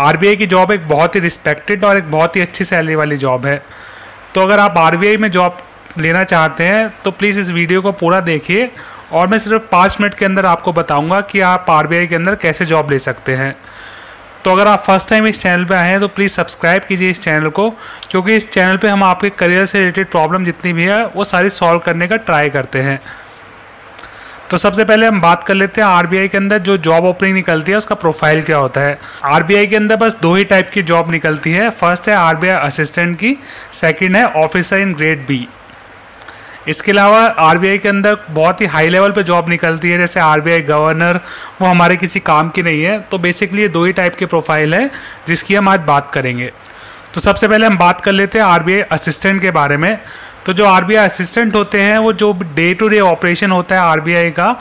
Are की job एक बहुत ही रिस्पेक्टेड और एक बहुत ही अच्छी सैलरी वाली जॉब है। तो अगर आप आर में जॉब लेना चाहते हैं तो प्लीज़ इस वीडियो को पूरा देखिए और मैं सिर्फ़ पाँच मिनट के अंदर आपको बताऊँगा कि आप आर के अंदर कैसे जॉब ले सकते हैं। तो अगर आप फ़र्स्ट टाइम इस चैनल पे आए हैं तो प्लीज़ सब्सक्राइब कीजिए इस चैनल को, क्योंकि इस चैनल पे हम आपके करियर से रिलेटेड प्रॉब्लम जितनी भी है, वो सारी सॉल्व करने का ट्राई करते हैं। तो सबसे पहले हम बात कर लेते हैं आरबीआई के अंदर जो जॉब ओपनिंग निकलती है, उसका प्रोफ़ाइल क्या होता है। आरबीआई के अंदर बस दो ही टाइप की जॉब निकलती है। फ़र्स्ट है आरबीआई असिस्टेंट की सेकंड है ऑफिसर इन ग्रेड बी इसके अलावा आरबीआई के अंदर बहुत ही हाई लेवल पे जॉब निकलती है, जैसे आरबीआई गवर्नर वो हमारे किसी काम की नहीं है। तो बेसिकली ये दो ही टाइप के प्रोफ़ाइल है, जिसकी हम आज बात करेंगे। तो सबसे पहले हम बात कर लेते हैं आरबीआई असिस्टेंट के बारे में। तो जो आर असिस्टेंट होते हैं, वो जो डे टू डे ऑपरेशन होता है आरबीआई का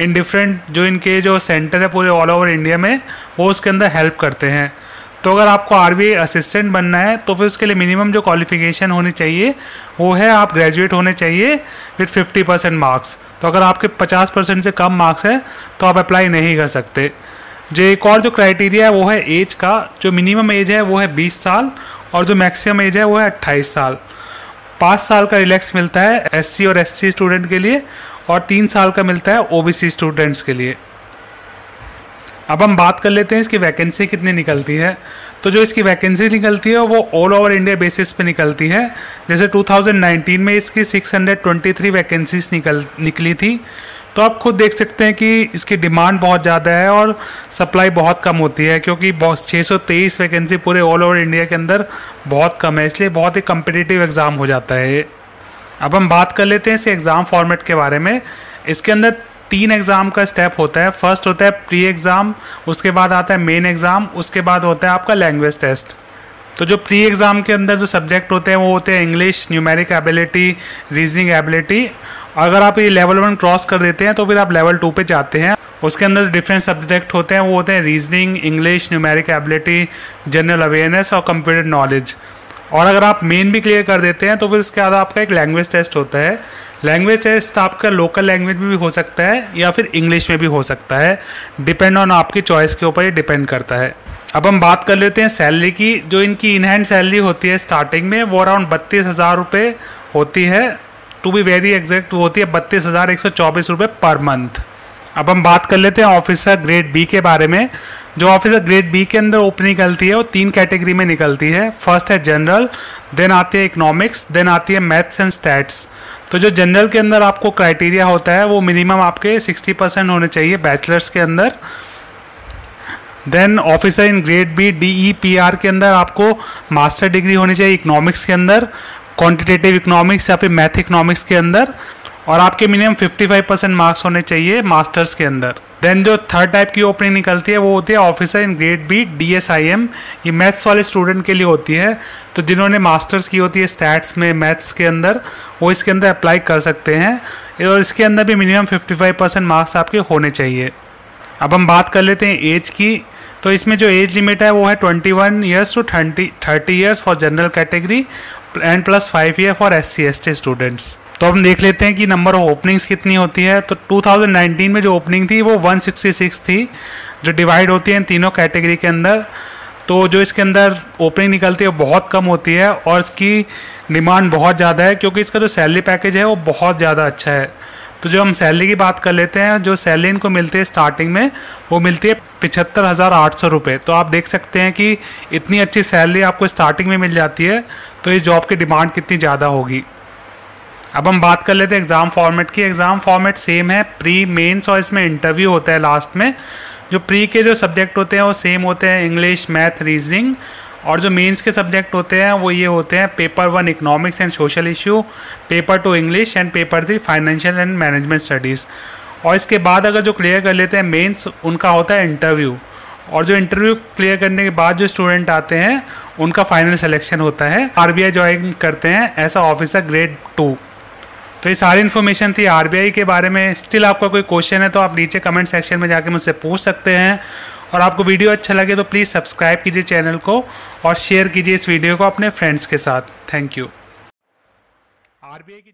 इन डिफरेंट जो इनके जो सेंटर है पूरे ऑल ओवर इंडिया में, वो उसके अंदर हेल्प करते हैं। तो अगर आपको आर असिस्टेंट बनना है तो फिर उसके लिए मिनिमम जो क्वालिफिकेशन होनी चाहिए, वो है आप ग्रेजुएट होने चाहिए विथ फिफ्टी परसेंट मार्क्स तो अगर आपके पचास परसेंट से कम मार्क्स है तो आप अप्लाई नहीं कर सकते। जो एक और जो क्राइटेरिया है, वो है एज का, जो मिनिमम एज है, वो है बीस साल, और जो मैक्सिमम एज है, वो है अट्ठाईस साल। पाँच साल का रिलैक्स मिलता है एससी और एससी स्टूडेंट के लिए और तीन साल का मिलता है ओबीसी स्टूडेंट्स के लिए। अब हम बात कर लेते हैं इसकी वैकेंसी कितनी निकलती है। तो जो इसकी वैकेंसी निकलती है वो ऑल ओवर इंडिया बेसिस पे निकलती है। जैसे 2019 में इसकी 623 वैकेंसीज निकल, निकली थी। तो आप खुद देख सकते हैं कि इसकी डिमांड बहुत ज़्यादा है और सप्लाई बहुत कम होती है, क्योंकि छः सौ तेईस वैकेंसी पूरे ऑल ओवर इंडिया के अंदर बहुत कम है, इसलिए बहुत ही कम्पिटिटिव एग्ज़ाम हो जाता है अब हम बात कर लेते हैं इस एग्ज़ाम फॉर्मेट के बारे में। इसके अंदर तीन एग्ज़ाम का स्टेप होता है। फ़र्स्ट होता है प्री एग्ज़ाम उसके बाद आता है मेन एग्ज़ाम उसके बाद होता है आपका लैंग्वेज टेस्ट तो जो प्री एग्ज़ाम के अंदर जो सब्जेक्ट होते हैं, वो होते हैं English numeric ability reasoning ability अगर आप ये लेवल वन क्रॉस कर देते हैं तो फिर आप लेवल टू पे जाते हैं। उसके अंदर डिफरेंट सब्जेक्ट होते हैं, वो होते हैं reasoning English numeric ability general awareness और कंप्यूटर नॉलेज और अगर आप मेन भी क्लियर कर देते हैं तो फिर उसके बाद आपका एक लैंग्वेज टेस्ट होता है। लैंग्वेज टेस्ट आपका लोकल लैंग्वेज में भी हो सकता है या फिर इंग्लिश में भी हो सकता है। डिपेंड ऑन आपकी चॉइस के ऊपर ये डिपेंड करता है। अब हम बात कर लेते हैं सैलरी की, जो इनकी इन हैंड सैलरी होती है स्टार्टिंग में, वो अराउंड बत्तीस हज़ार रुपये होती है। टू बी वेरी एग्जैक्ट वो होती है बत्तीस हज़ार एक सौ चौबीस रुपये पर मंथ अब हम बात कर लेते हैं ऑफिसर ग्रेड बी के बारे में। जो ऑफिसर ग्रेड बी के अंदर ओपन निकलती है, वो तीन कैटेगरी में निकलती है। फ़र्स्ट है जनरल देन आती है इकोनॉमिक्स देन आती है मैथ्स एंड स्टैट्स तो जो जनरल के अंदर आपको क्राइटेरिया होता है, वो मिनिमम आपके 60 परसेंट होने चाहिए बैचलर्स के अंदर। Then officer in grade B D E P R के अंदर आपको मास्टर डिग्री होनी चाहिए इकोनॉमिक्स के अंदर क्वांटिटेटिव इकोनॉमिक्स या फिर मैथ इकोनॉमिक्स के अंदर, और आपके मिनिमम 55 परसेंट मार्क्स होने चाहिए मास्टर्स के अंदर। देन जो थर्ड टाइप की ओपनिंग निकलती है, वो होती है officer in grade B D S I M ये मैथ्स वाले स्टूडेंट के लिए होती है। तो जिन्होंने मास्टर्स की होती है स्टैट्स में मैथ्स के अंदर, वो इसके अंदर अप्लाई कर सकते हैं। और इसके अंदर भी मिनिमम 55 परसेंट मार्क्स आपके होने चाहिए। अब हम बात कर लेते हैं एज की। तो इसमें जो एज लिमिट है, वो है 21 one years to thirty thirty years for general category and plus five year for S C S T students तो हम देख लेते हैं कि नंबर ऑफ़ ओपनिंग्स कितनी होती है। तो 2019 में जो ओपनिंग थी, वो 166 थी, जो डिवाइड होती है इन तीनों कैटेगरी के अंदर। तो जो इसके अंदर ओपनिंग निकलती है, वो बहुत कम होती है और इसकी डिमांड बहुत ज़्यादा है, क्योंकि इसका जो सैलरी पैकेज है, वो बहुत ज़्यादा अच्छा है। तो जो हम सैलरी की बात कर लेते हैं, जो सैलरी इनको मिलती है स्टार्टिंग में, वो मिलती है पिछहत्तर हज़ार आठ सौ रुपये तो आप देख सकते हैं कि इतनी अच्छी सैलरी आपको स्टार्टिंग में मिल जाती है तो इस जॉब की डिमांड कितनी ज़्यादा होगी। अब हम बात कर लेते हैं एग्ज़ाम फॉर्मेट की। एग्ज़ाम फॉर्मेट सेम है प्री मेंस और इसमें इंटरव्यू होता है लास्ट में। जो प्री के जो सब्जेक्ट होते हैं, वो सेम होते हैं इंग्लिश मैथ रीजनिंग और जो मेंस के सब्जेक्ट होते हैं, वो ये होते हैं paper one economics and social issue paper two English and paper three financial and management studies और इसके बाद अगर जो क्लियर कर लेते हैं मेंस उनका होता है इंटरव्यू और जो इंटरव्यू क्लियर करने के बाद जो स्टूडेंट आते हैं, उनका फाइनल सिलेक्शन होता है. आरबीआई ज्वाइन करते हैं ऐसा ऑफिसर ग्रेड टू तो ये सारी इन्फॉर्मेशन थी आरबीआई के बारे में. स्टिल आपका कोई क्वेश्चन है तो आप नीचे कमेंट सेक्शन में जाके मुझसे पूछ सकते हैं। और आपको वीडियो अच्छा लगे तो प्लीज़ सब्सक्राइब कीजिए चैनल को और शेयर कीजिए इस वीडियो को अपने फ्रेंड्स के साथ। Thank you. आर की